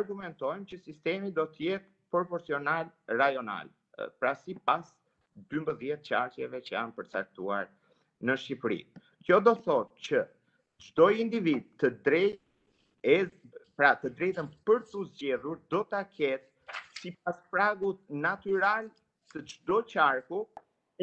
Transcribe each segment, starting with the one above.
Argumentojmë që sistemi do të jetë proporcional rajonal, pra sipas 12 qarqeve që janë përcaktuar në Shqipëri. Kjo do thotë që çdo individ të drejtë pra të drejtën për t'u zgjedhur do ta ketë sipas pragut natyral të çdo qarku.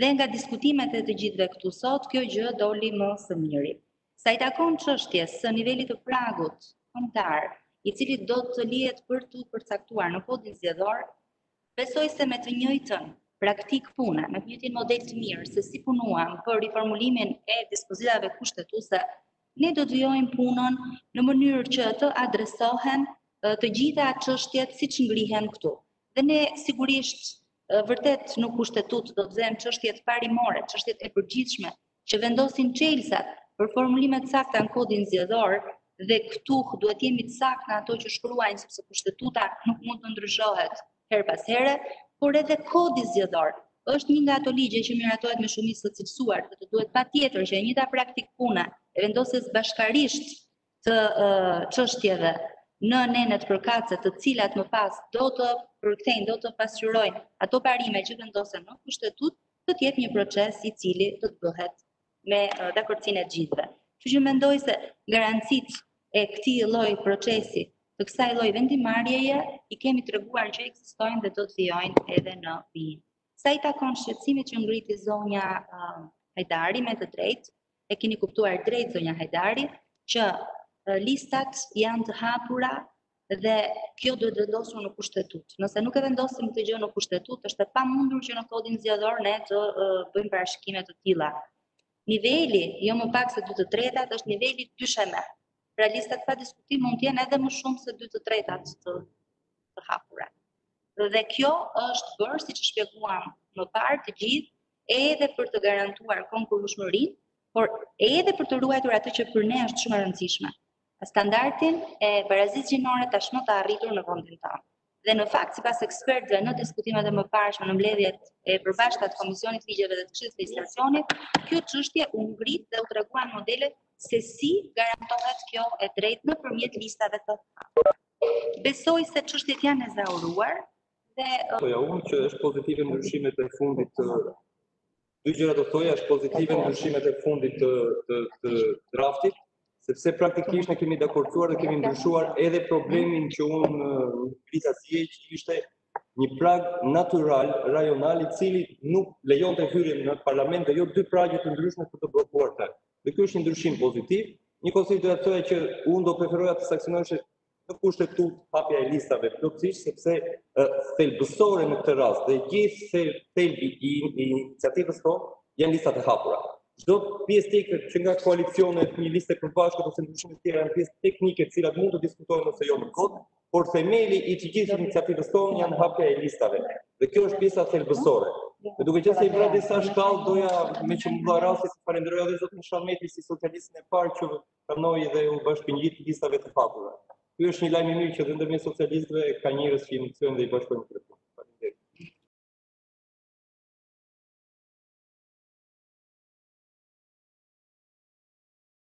Dhe nga diskutimet e të gjithëve këtu sot, kjo gjë doli më së miri. Sa i takon çështjes së nivelit të pragut kombëtar, i cili do të lihet për t'u përcaktuar në Kodin Zgjedhor, besoj se me të njëjtën praktikë pune, me të njëjtin model të mirë se si punuam për riformulimin e dispozitave kushtetuese, ne do të vijojmë punën në mënyrë që të adresohen të gjitha çështjet siç ngrihen këtu. Dhe ne sigurisht vërtet në kushtetutë do të vëmë çështjet parimore, çështjet e përgjithshme, që vendosin çelësat për formulime të sakta në kodin zgjedhor dhe këtu duhet të jemi të saktë në ato që shkruajmë sepse kushtetuta nuk mund të ndryshohet herë pas here, por edhe kodi zgjedhor është një nga ato ligje që miratohet me shumicë të cilësuar do të duhet patjetër që e njëjta praktikë pune e vendosjes bashkërisht të çështjeve në nenet përkatëse të cilat më pas do të përkthejnë, do të pasqyrojnë ato parime që vendosen në kushtetutë, do të jetë një proces i cili do të bëhet me dakordësinë e të gjithëve. Kështu që mendoj se garancitë e këtij lloj procesi, të kësaj lloj vendimarrjeje i kemi treguar që ekzistojnë dhe do të vijojnë edhe në vijim. Sa i takon shqetësimit që ngriti zonja uh, Hajdari me të drejtë, E keni kuptuar drejt zonja Hajdari që listat janë të hapura dhe kjo duhet vendosur në kushtetutë. Nëse nuk e vendosim këtë gjë në kushtetutë, është e pamundur që në kodin zgjedhor ne të bëjmë parashikime të tilla. Niveli, jo më pak se 2 të tretat, është niveli dysheme. Pra listat pa diskutim mund të jenë edhe më shumë se 2 të tretat të, të hapura. Dhe kjo është bërë, siç shpjeguam më parë të gjithë, edhe për të garantuar konkurrueshmërinë, por edhe për të ruajtur atë që për ne është shumë e rëndësishme, standardin e barazisë gjinore tashmë të arritur në vendin tonë. Dhe në fakt, sipas ekspertëve në diskutimet e mëparshme në mbledhjet e përbashkëta të Komisionit të Ligjeve dhe të Këshillit të Legjislacionit, kjo çështje u ngrit dhe u treguan modelet se si garantohet kjo e drejtë nëpërmjet listave të Besoj se çështjet janë ezauruar, Dhe po them unë që është pozitive ndryshimet e fundit të dy gjëra do thoja është pozitive ndryshimet e fundit të të të draftit, sepse praktikisht ne kemi dakorduar dhe kemi ndryshuar edhe problemin që unë ngrita se ishte një prag natyral, rajonal, i cili nuk lejonte hyrjen në parlament dhe jo dy pragje të ndryshme për të blokuar të. Dhe ky është një ndryshim pozitiv, njëkohësisht do thoja që unë do preferoja të sanksionohej në Kushtetutë hapja e listave plotësisht sepse thelbësore në këtë rast dhe gjithë thel, thelbi i, i iniciativës sonë janë listat e hapura. Çdo pjesë tjetër që nga koalicionet, një listë e përbashkët ose ndryshime të tjera janë pjesë teknike të cilat mund të diskutohen ose jo në kod, por themeli i të gjithë iniciativës tonë janë hapja e listave. Dhe kjo është pjesa thelbësore. Dhe duke qenë se i rashë pak shkurt, doja meqë më dha rasti të falenderoj edhe zotin Shameti si socialistin e parë që pranoi dhe u bashkëngjit listave të hapura. Ky është një lajm i mirë që dhe ndërmjet socialistëve ka njerëz që e çmojnë dhe i bashkohen kësaj pune. Faleminderit.